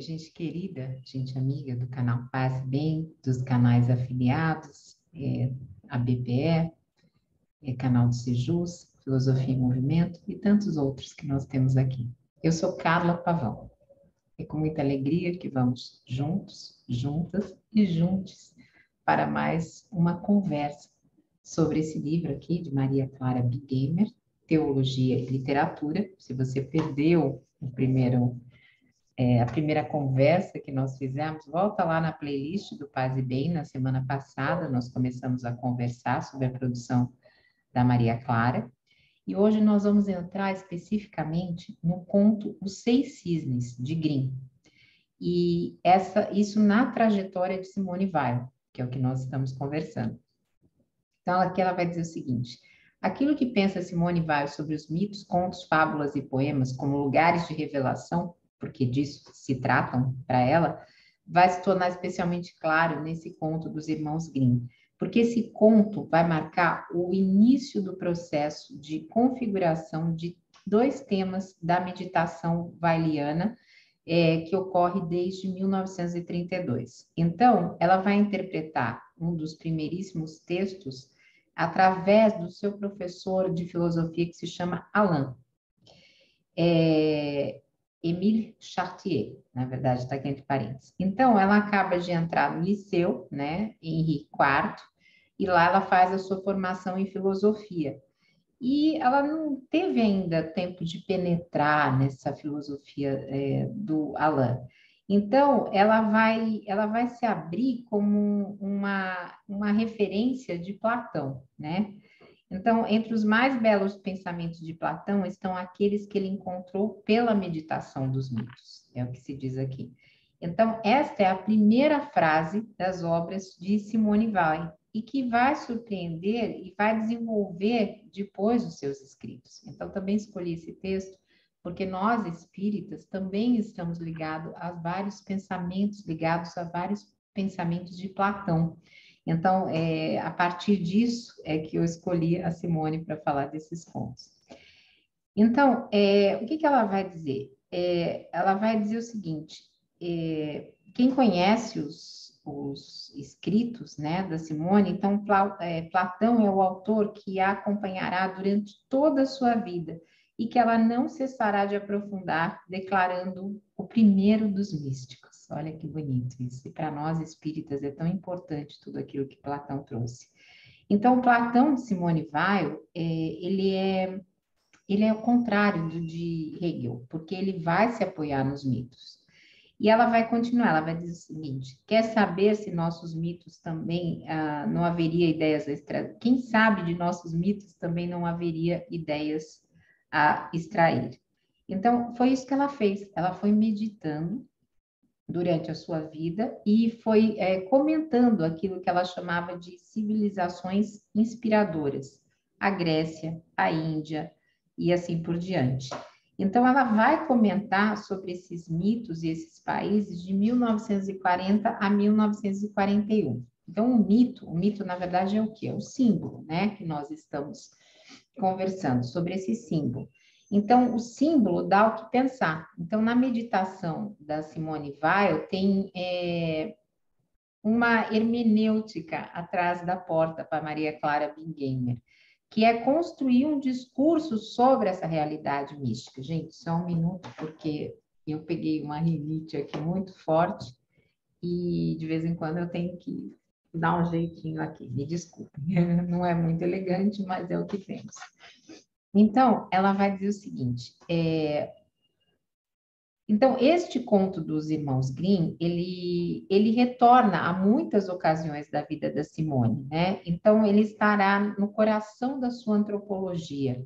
gente querida, gente amiga do canal Paz Bem, dos canais afiliados, é, a BPE, é, canal do Sejus, Filosofia em Movimento e tantos outros que nós temos aqui. Eu sou Carla Pavão. É com muita alegria que vamos juntos, juntas e juntos para mais uma conversa sobre esse livro aqui de Maria Clara Bigamer, Teologia e Literatura. Se você perdeu o primeiro é, a primeira conversa que nós fizemos, volta lá na playlist do Paz e Bem, na semana passada, nós começamos a conversar sobre a produção da Maria Clara, e hoje nós vamos entrar especificamente no conto Os Seis Cisnes, de Grimm, e essa, isso na trajetória de Simone Weil, que é o que nós estamos conversando. Então, aqui ela vai dizer o seguinte, aquilo que pensa Simone Weil sobre os mitos, contos, fábulas e poemas como lugares de revelação porque disso se tratam para ela, vai se tornar especialmente claro nesse conto dos irmãos Grimm, porque esse conto vai marcar o início do processo de configuração de dois temas da meditação weiliana, é, que ocorre desde 1932. Então, ela vai interpretar um dos primeiríssimos textos através do seu professor de filosofia que se chama Alain. É, Emile Chartier, na verdade, está aqui entre parênteses. Então, ela acaba de entrar no liceu, né, Henri IV, e lá ela faz a sua formação em filosofia. E ela não teve ainda tempo de penetrar nessa filosofia é, do Alain. Então, ela vai, ela vai se abrir como uma, uma referência de Platão, né? Então, entre os mais belos pensamentos de Platão estão aqueles que ele encontrou pela meditação dos mitos, é o que se diz aqui. Então, esta é a primeira frase das obras de Simone Weil e que vai surpreender e vai desenvolver depois os seus escritos. Então, também escolhi esse texto porque nós espíritas também estamos ligados a vários pensamentos, ligados a vários pensamentos de Platão. Então, é, a partir disso é que eu escolhi a Simone para falar desses pontos. Então, é, o que, que ela vai dizer? É, ela vai dizer o seguinte: é, quem conhece os, os, escritos né, da Simone, então é, Platão é o autor que a acompanhará durante toda a sua vida e que ela não cessará de aprofundar, declarando o primeiro dos místicos. Olha que bonito isso. E para nós espíritas é tão importante tudo aquilo que Platão trouxe. Então, Platão de Simone Weil, é, ele é ele é o contrário do de Hegel, porque ele vai se apoiar nos mitos. E ela vai continuar, ela vai dizer o seguinte: quer saber se nossos mitos também ah, não haveria ideias a extrair? Quem sabe de nossos mitos também não haveria ideias a extrair? Então, foi isso que ela fez. Ela foi meditando durante a sua vida e foi é, comentando aquilo que ela chamava de civilizações inspiradoras, a Grécia, a Índia e assim por diante. Então, ela vai comentar sobre esses mitos e esses países de 1940 a 1941. Então, o mito, o mito, na verdade, é o que? É o símbolo, né? Que nós estamos conversando sobre esse símbolo. Então, o símbolo dá o que pensar. Então, na meditação da Simone Weil, tem é, uma hermenêutica atrás da porta para Maria Clara Bingamer, que é construir um discurso sobre essa realidade mística. Gente, só um minuto, porque eu peguei uma rinite aqui muito forte e de vez em quando eu tenho que dar um jeitinho aqui. Me desculpem, não é muito elegante, mas é o que temos. Então, ela vai dizer o seguinte: é, então, este conto dos irmãos Grimm, ele, ele retorna a muitas ocasiões da vida da Simone, né? Então, ele estará no coração da sua antropologia.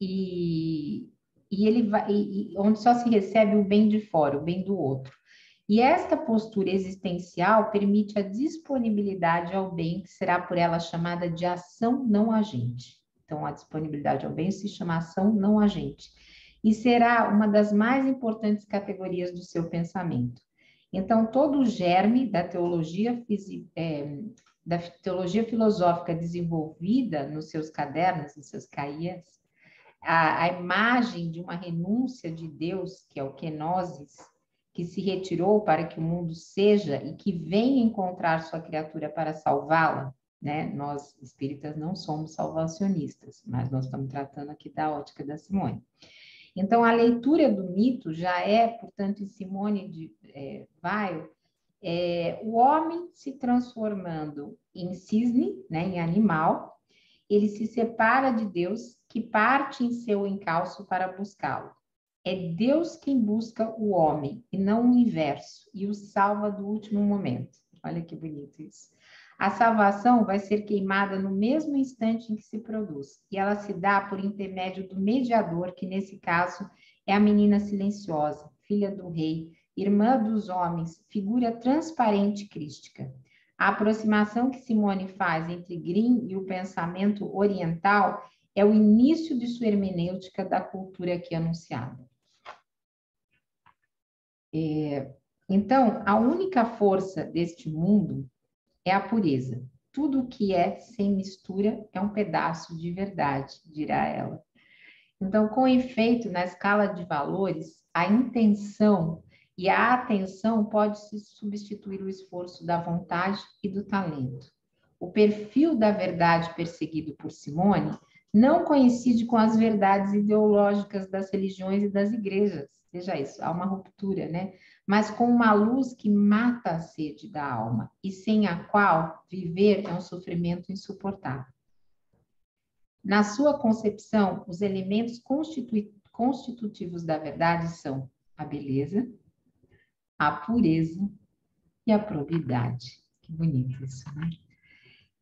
E, e ele vai, e, onde só se recebe o bem de fora, o bem do outro. E esta postura existencial permite a disponibilidade ao bem, que será por ela chamada de ação não agente. Então, a disponibilidade ao bem se chama ação não agente. E será uma das mais importantes categorias do seu pensamento. Então, todo o germe da teologia, é, da teologia filosófica desenvolvida nos seus cadernos, nos seus cahiers, a, a, imagem de uma renúncia de Deus, que é o kenosis, que se retirou para que o mundo seja e que vem encontrar sua criatura para salvá-la, né? Nós espíritas não somos salvacionistas, mas nós estamos tratando aqui da ótica da Simone. Então, a leitura do mito já é, portanto, em Simone de é, Weil, é, o homem se transformando em cisne, né, em animal, ele se separa de Deus, que parte em seu encalço para buscá-lo. É Deus quem busca o homem, e não o inverso, e o salva do último momento. Olha que bonito isso. A salvação vai ser queimada no mesmo instante em que se produz, e ela se dá por intermédio do mediador, que nesse caso é a menina silenciosa, filha do rei, irmã dos homens, figura transparente crística. A aproximação que Simone faz entre Grimm e o pensamento oriental é o início de sua hermenêutica da cultura aqui anunciada. É, então, a única força deste mundo é a pureza. Tudo que é sem mistura é um pedaço de verdade, dirá ela. Então, com efeito, na escala de valores, a intenção e a atenção pode se substituir o esforço da vontade e do talento. O perfil da verdade perseguido por Simone não coincide com as verdades ideológicas das religiões e das igrejas. Veja isso, há uma ruptura, né? Mas com uma luz que mata a sede da alma e sem a qual viver é um sofrimento insuportável. Na sua concepção, os elementos constitutivos da verdade são a beleza, a pureza e a probidade. Que bonito isso, né?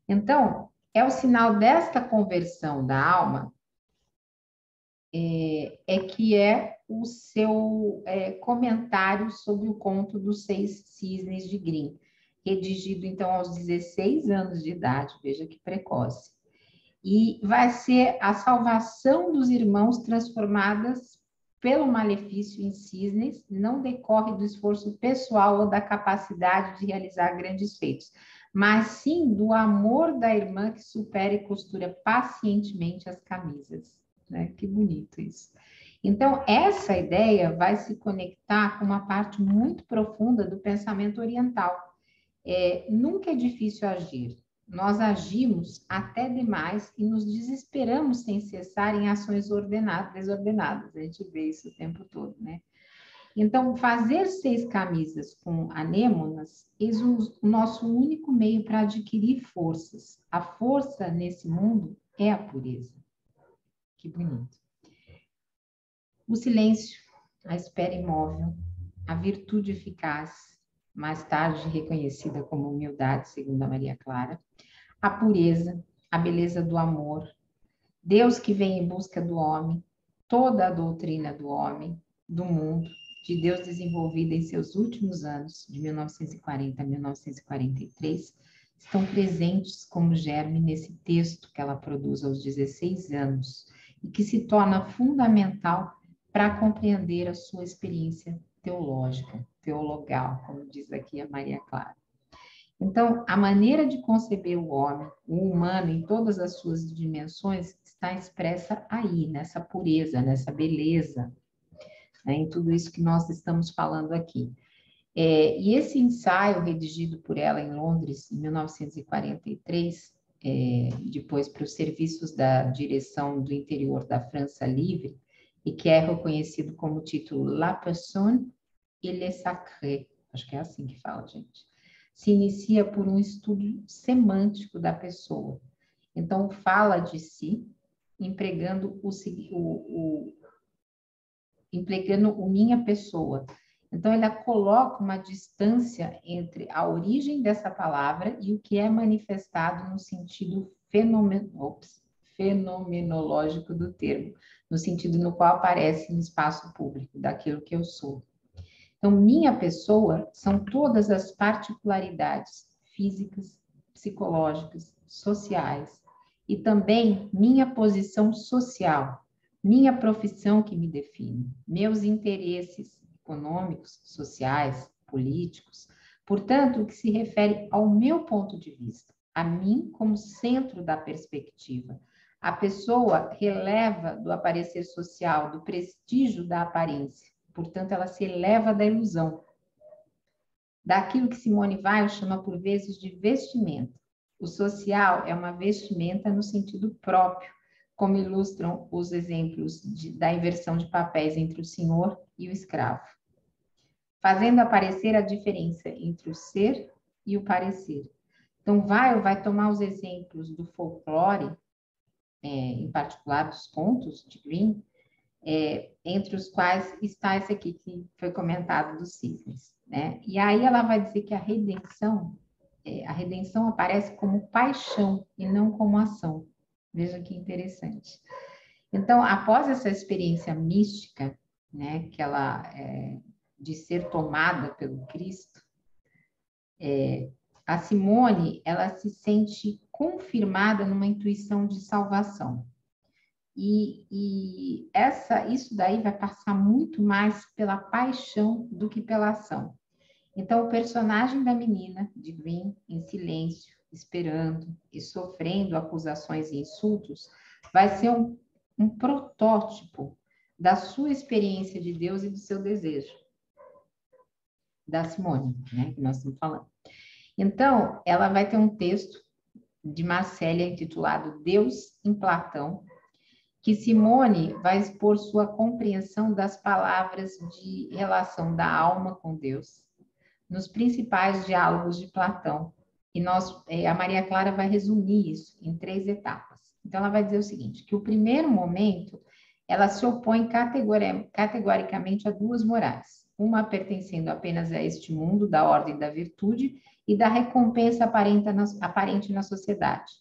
Então, é o sinal desta conversão da alma é, é que é o seu é, comentário sobre o conto dos seis cisnes de Grimm, redigido então aos 16 anos de idade, veja que precoce. E vai ser a salvação dos irmãos transformadas pelo malefício em cisnes, não decorre do esforço pessoal ou da capacidade de realizar grandes feitos, mas sim do amor da irmã que supera e costura pacientemente as camisas. Né? Que bonito isso. Então, essa ideia vai se conectar com uma parte muito profunda do pensamento oriental. É, nunca é difícil agir. Nós agimos até demais e nos desesperamos sem cessar em ações ordenadas, desordenadas. A gente vê isso o tempo todo, né? Então, fazer seis camisas com anêmonas é o nosso único meio para adquirir forças. A força nesse mundo é a pureza. Que bonito. O silêncio, a espera imóvel, a virtude eficaz, mais tarde reconhecida como humildade, segundo a Maria Clara, a pureza, a beleza do amor, Deus que vem em busca do homem, toda a doutrina do homem, do mundo, de Deus desenvolvida em seus últimos anos, de 1940 a 1943, estão presentes como germe nesse texto que ela produz aos 16 anos e que se torna fundamental para compreender a sua experiência teológica, teologal, como diz aqui a Maria Clara. Então, a maneira de conceber o homem, o humano, em todas as suas dimensões, está expressa aí, nessa pureza, nessa beleza, né, em tudo isso que nós estamos falando aqui. É, e esse ensaio, redigido por ela em Londres, em 1943, é, depois para os serviços da direção do interior da França Livre, e que é reconhecido como título La Personne et le Sacré. Acho que é assim que fala, gente. Se inicia por um estudo semântico da pessoa. Então, fala de si, empregando o, o, o empregando o minha pessoa. Então, ela coloca uma distância entre a origem dessa palavra e o que é manifestado no sentido fenomen... Ops, fenomenológico do termo, no sentido no qual aparece no espaço público, daquilo que eu sou. Então, minha pessoa são todas as particularidades físicas, psicológicas, sociais e também minha posição social, minha profissão que me define, meus interesses econômicos, sociais, políticos, portanto, o que se refere ao meu ponto de vista, a mim como centro da perspectiva, a pessoa releva do aparecer social, do prestígio da aparência, portanto, ela se eleva da ilusão. Daquilo que Simone Weil chama por vezes de vestimenta. O social é uma vestimenta no sentido próprio, como ilustram os exemplos de, da inversão de papéis entre o senhor e o escravo, fazendo aparecer a diferença entre o ser e o parecer. Então, Weil vai tomar os exemplos do folclore, é, em particular dos contos de Green, é, entre os quais está esse aqui que foi comentado dos cisnes. Né? E aí ela vai dizer que a redenção, é, a redenção aparece como paixão e não como ação. Veja que interessante. Então, após essa experiência mística, né, que ela é, de ser tomada pelo Cristo, é, a Simone ela se sente confirmada numa intuição de salvação. E, e, essa, isso daí vai passar muito mais pela paixão do que pela ação. Então, o personagem da menina, de Green, em silêncio, esperando e sofrendo acusações e insultos, vai ser um, um protótipo da sua experiência de Deus e do seu desejo. Da Simone, né, que nós estamos falando. Então, ela vai ter um texto de Marcélia intitulado Deus em Platão, que Simone vai expor sua compreensão das palavras de relação da alma com Deus nos principais diálogos de Platão. E nós, é, a Maria Clara vai resumir isso em três etapas. Então, ela vai dizer o seguinte: que o primeiro momento ela se opõe categoricamente a duas morais, uma pertencendo apenas a este mundo da ordem da virtude e da recompensa aparente na sociedade,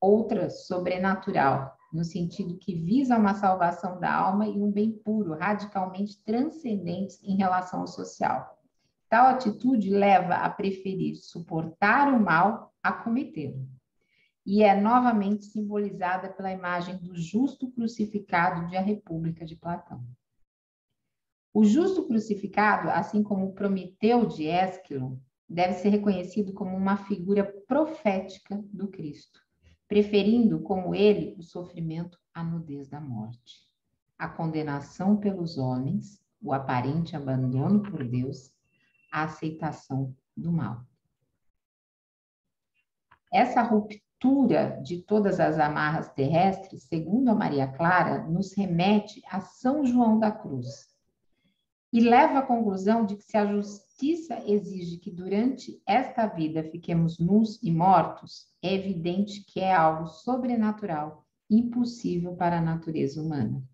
outra sobrenatural, no sentido que visa uma salvação da alma e um bem puro, radicalmente transcendentes em relação ao social. Tal atitude leva a preferir suportar o mal a cometê-lo. E é novamente simbolizada pela imagem do justo crucificado de A República de Platão. O justo crucificado, assim como o Prometeu de Ésquilo, deve ser reconhecido como uma figura profética do Cristo preferindo, como ele, o sofrimento à nudez da morte. A condenação pelos homens, o aparente abandono por Deus, a aceitação do mal. Essa ruptura de todas as amarras terrestres, segundo a Maria Clara, nos remete a São João da Cruz, e leva à conclusão de que se a justiça exige que durante esta vida fiquemos nus e mortos, é evidente que é algo sobrenatural, impossível para a natureza humana.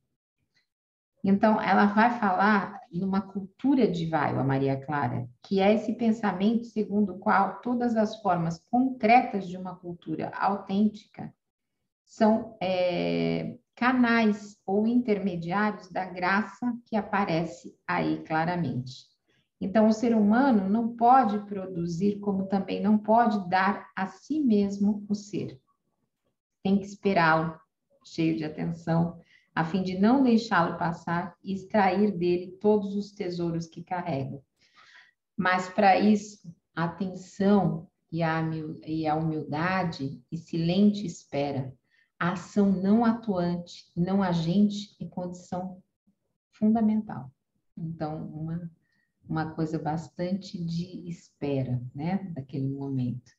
Então, ela vai falar numa cultura de Vaio, a Maria Clara, que é esse pensamento segundo o qual todas as formas concretas de uma cultura autêntica são é, canais ou intermediários da graça que aparece aí claramente. Então, o ser humano não pode produzir, como também não pode dar a si mesmo o ser. Tem que esperá-lo, cheio de atenção, a fim de não deixá-lo passar e extrair dele todos os tesouros que carrega. Mas, para isso, a atenção e a humildade e silente espera a ação não atuante, não agente é condição fundamental. Então, uma, uma coisa bastante de espera, né, daquele momento.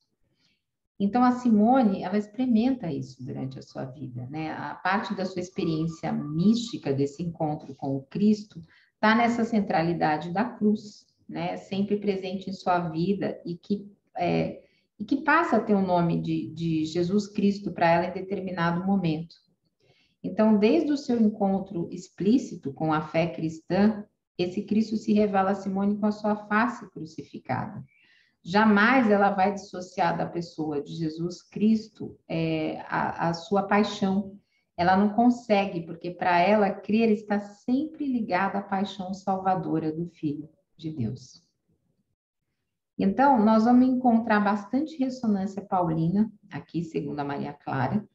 Então, a Simone, ela experimenta isso durante a sua vida, né? A parte da sua experiência mística desse encontro com o Cristo está nessa centralidade da cruz, né? Sempre presente em sua vida e que é, e que passa a ter o nome de, de Jesus Cristo para ela em determinado momento. Então, desde o seu encontro explícito com a fé cristã, esse Cristo se revela a Simone com a sua face crucificada. Jamais ela vai dissociar da pessoa de Jesus Cristo é, a, a sua paixão. Ela não consegue, porque para ela crer está sempre ligada à paixão salvadora do Filho de Deus. Então, nós vamos encontrar bastante ressonância paulina, aqui, segundo a Maria Clara,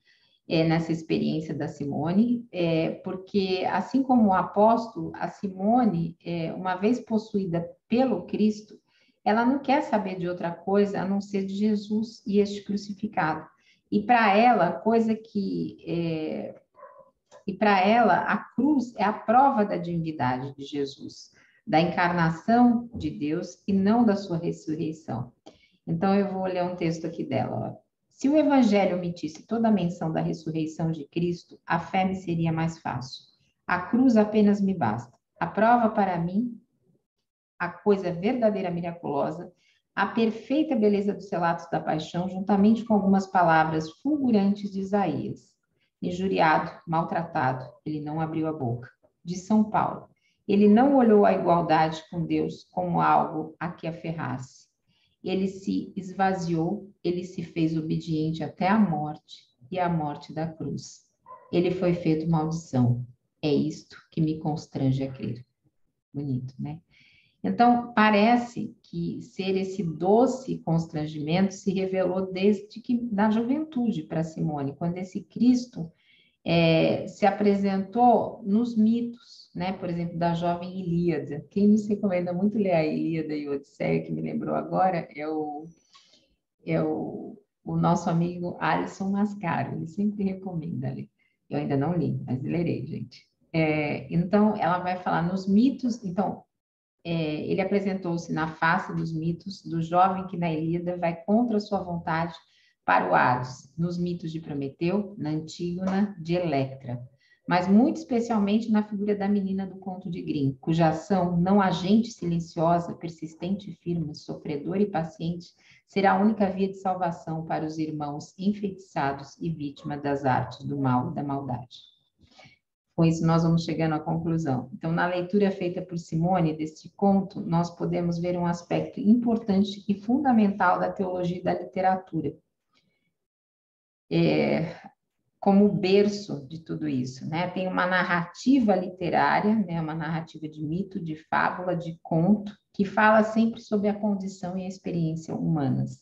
é, nessa experiência da Simone, é, porque, assim como o apóstolo, a Simone, é, uma vez possuída pelo Cristo, ela não quer saber de outra coisa a não ser de Jesus e este crucificado. E para ela, coisa que é, E para ela, a cruz é a prova da divindade de Jesus, da encarnação de Deus e não da sua ressurreição. Então, eu vou ler um texto aqui dela. Ó. Se o Evangelho omitisse toda a menção da ressurreição de Cristo, a fé me seria mais fácil. A cruz apenas me basta. A prova para mim, a coisa verdadeira miraculosa, a perfeita beleza dos relatos da paixão, juntamente com algumas palavras fulgurantes de Isaías. Injuriado, maltratado, ele não abriu a boca. De São Paulo. Ele não olhou a igualdade com Deus como algo a que aferrasse. Ele se esvaziou, ele se fez obediente até a morte e a morte da cruz. Ele foi feito maldição. É isto que me constrange a crer. Bonito, né? Então, parece que ser esse doce constrangimento se revelou desde que da juventude para Simone, quando esse Cristo é, se apresentou nos mitos, né? Por exemplo, da jovem Ilíada. Quem nos recomenda muito ler a Ilíada e Odisseia, que me lembrou agora, é o, é o, o nosso amigo Alisson Mascaro. Ele sempre recomenda ler. Eu ainda não li, mas lerei, gente. É, então, ela vai falar nos mitos. Então, é, ele apresentou-se na face dos mitos do jovem que na Ilíada vai contra sua vontade para o Hades, nos mitos de Prometeu, na Antígona, de Electra, mas muito especialmente na figura da menina do conto de Grimm, cuja ação, não agente silenciosa, persistente e firme, sofredora e paciente, será a única via de salvação para os irmãos enfeitiçados e vítimas das artes do mal e da maldade. Com isso, nós vamos chegando à conclusão. Então, na leitura feita por Simone deste conto, nós podemos ver um aspecto importante e fundamental da teologia e da literatura, é, como berço de tudo isso. Né? Tem uma narrativa literária, né? uma narrativa de mito, de fábula, de conto, que fala sempre sobre a condição e a experiência humanas,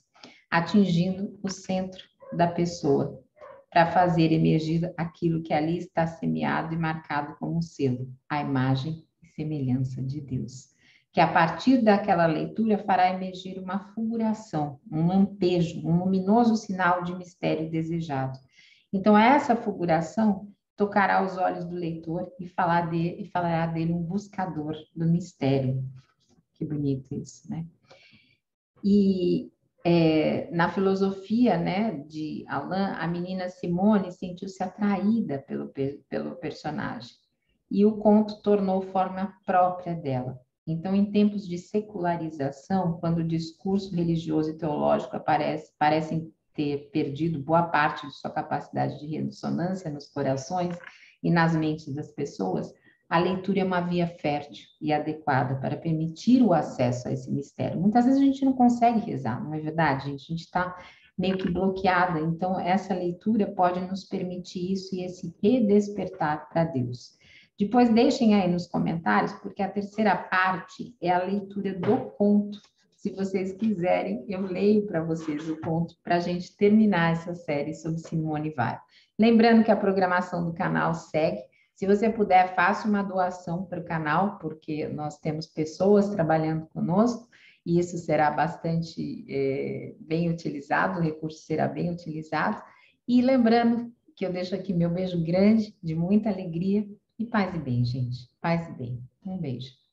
atingindo o centro da pessoa, para fazer emergir aquilo que ali está semeado e marcado como selo, a imagem e semelhança de Deus. Que a partir daquela leitura fará emergir uma fulguração, um lampejo, um luminoso sinal de mistério desejado. Então, essa fulguração tocará os olhos do leitor e, falar de, e falará dele um buscador do mistério. Que bonito isso, né? E é, na filosofia né, de Alain, a menina Simone sentiu-se atraída pelo, pelo personagem e o conto tornou forma própria dela. Então, em tempos de secularização, quando o discurso religioso e teológico aparece, parecem ter perdido boa parte de sua capacidade de ressonância nos corações e nas mentes das pessoas, a leitura é uma via fértil e adequada para permitir o acesso a esse mistério. Muitas vezes a gente não consegue rezar, não é verdade? A gente está meio que bloqueada, então essa leitura pode nos permitir isso e esse redespertar para Deus. Depois deixem aí nos comentários, porque a terceira parte é a leitura do conto. Se vocês quiserem, eu leio para vocês o conto para a gente terminar essa série sobre Simone Weil. Lembrando que a programação do canal segue se você puder, faça uma doação para o canal, porque nós temos pessoas trabalhando conosco e isso será bastante é, bem utilizado, o recurso será bem utilizado. E lembrando que eu deixo aqui meu beijo grande, de muita alegria e paz e bem, gente. Paz e bem. Um beijo.